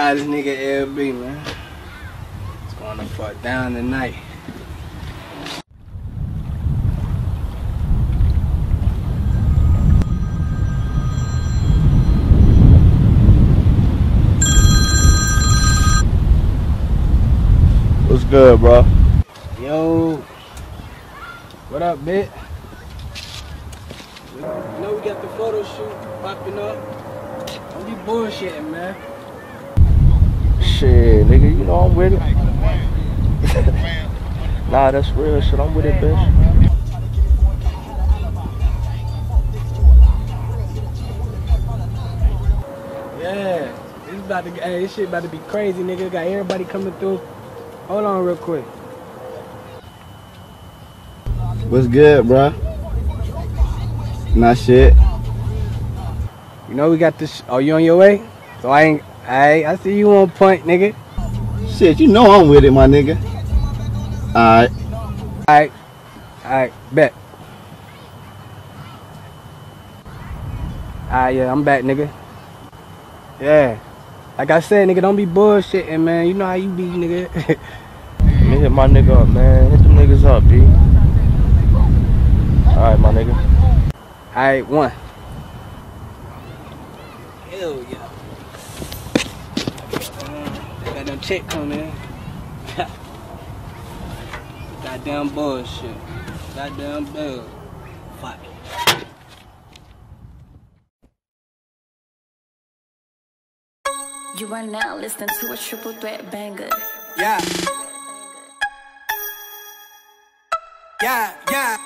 this nigga LB, man. It's going to fuck down tonight. What's good, bro? Yo. What up, bit? You know we got the photo shoot popping up. Don't be bullshitting, man. Shit, nigga, you know I'm with it. nah, that's real shit. I'm with it, bitch. Yeah. This about to hey, this shit about to be crazy, nigga. Got everybody coming through. Hold on real quick. What's good, bro? Nah, shit. You know we got this. Oh, you on your way? So I ain't. I I see you on point, nigga. Shit, you know I'm with it, my nigga. Alright. Alright. Alright, bet. Alright, yeah, I'm back, nigga. Yeah. Like I said, nigga, don't be bullshitting, man. You know how you be, nigga. Let me hit my nigga up, man. Hit them niggas up, B. Alright, my nigga. Alright, one. Hell yeah. Got them check coming. Goddamn bullshit. Goddamn bill. Fuck. You are now listening to a triple threat banger. Yeah. Yeah, yeah.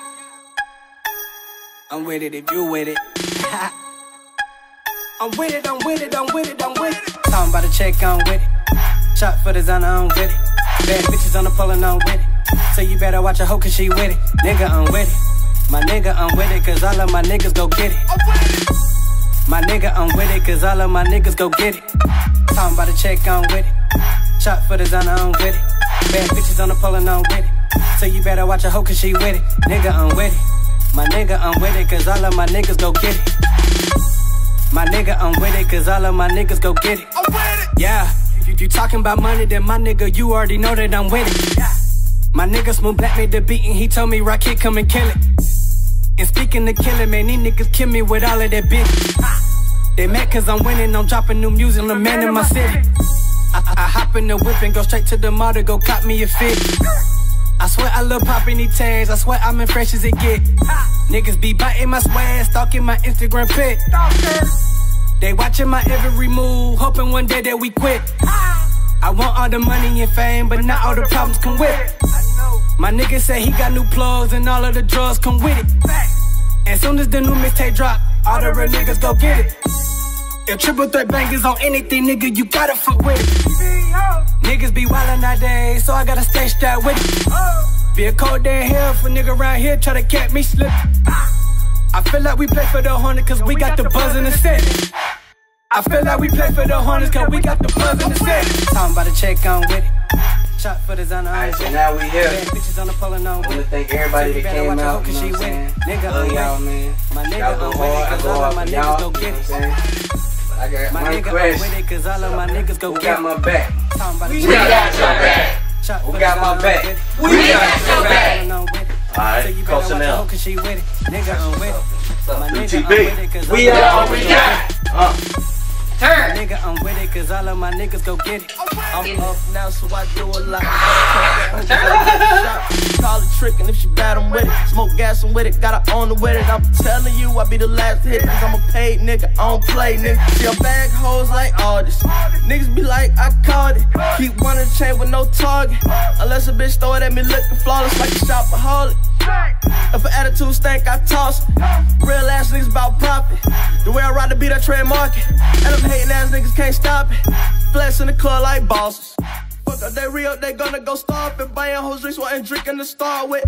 I'm with it if you with it. I'm with it, I'm with it, I'm with it, I'm with it. Talking about a check, I'm with it. Shot for designer, I'm with it. Bad bitches on the pole and I'm with it. So you better watch a hoe cause she with it. Nigga, I'm with it. My nigga, I'm with it cause all of my niggas go get it. My nigga, I'm with it cause all of my niggas go get it. Talking about a check, I'm with it. Shot for designer, I'm with it. Bad bitches on the pole and I'm with it. So you better watch a hoe cause she with it. Nigga, I'm with it. My nigga, I'm with it cause all of my niggas go get it. My nigga, I'm with it cause all of my niggas go get it. I'm with it. Yeah. If you talking about money, then my nigga, you already know that I'm it. My nigga Smooth Black made the beat and he told me RaKidd come and kill it. And speaking of killing, man, these niggas kill me with all of that bitch. They mad cause I'm winning, I'm dropping new music, I'm the man in my city. I, I, I hop in the whip and go straight to the mall to go cop me a fit. I swear I love popping these tags, I swear I'm as fresh as it get. Niggas be biting my swag, stalking my Instagram pic. They watching my every move, hoping one day that we quit. I want all the money and fame, but not all the problems come with it. My nigga say he got new plugs and all of the drugs come with it. As soon as the new mixtape drop, all the real niggas go get it. If Triple Threat Bangaz on anything, nigga, you gotta fuck with it. Niggas be wildin' nowadays, so I gotta stay strapped with it. Be a cold day in hell for nigga around here try to catch me slip. I feel like we play for the hundred cause we got the buzz in the set. I feel like we play for the hundreds cause we got the buzz in the set. Talking about a check on with it. Shot for designer, I'm Alright, so now we here. Bad bitches on the pole and I'm I with want to thank everybody that came watch a hoe out. You 'cause know what I'm with saying? Nigga, Love y'all, man. My nigga, go with hard. it I cause go all hard of my for niggas y'all. go get it. I'm? I got My one nigga, I'm with it cause all of my niggas go Who get got my back? Talking about a We got your back. Who got my back? We got your back. Alright, So you better close watch a now. hoe cause she with it. Nigga, I'm with it. My nigga, I'm UTB. with it cause We all of are my what we niggas got. Uh. My nigga, I'm with it cause all of my niggas go get it. I'm up now, so I do a lot. Call it trick, and if she bad, I'm with it. Smoke gas, I'm with it. Gotta own it with it. I'm telling you, I be the last hit. Cause I'm a paid nigga, I don't play, nigga. See, I bag hoes like all this. Niggas be like, I caught it. Keep one in the chain with no target. Unless a bitch throw it at me looking flawless like a shopaholic. If an attitude stank, I toss it. Real ass niggas about profit. The way I ride the beat, I trademark it. Can't stop it. Flex in the club like bosses. Fuck up, they real, they gonna go starve and buying hoes drinks, wanting drinking to start with.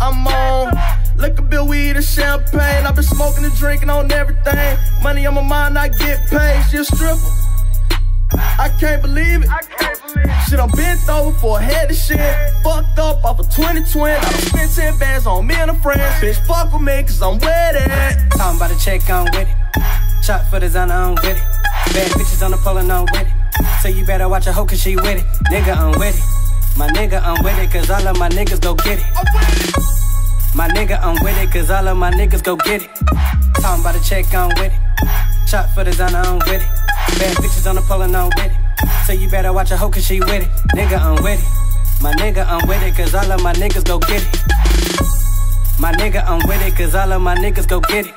I'm on liquor, bill, weed, and champagne. I've been smoking and drinking on everything. Money on my mind, I get paid. She a stripper. I can't believe it. I can't believe it. Shit, I'm bent over for a head of shit. Fucked up off of 2020. I done spent 10 bands on me and a friend. Bitch, fuck with me, cause I'm with it. Talking about a check, I'm with it. Shot for designer, I'm with it. Bad bitches on the pole and I'm with it. So you better watch a hoe cause she with it. Nigga, I'm with it. My nigga, I'm with it cause all of my niggas go get it. My nigga, I'm with it cause all of my niggas go get it. Talking about a check, I'm with it. Shot for designer, I'm with it. Bad bitches on the pole and I'm with it. So you better watch a hoe cause she with it. Nigga, I'm with it. My nigga, I'm with it cause all of my niggas go get it. My nigga, I'm with it cause all of my niggas go get it.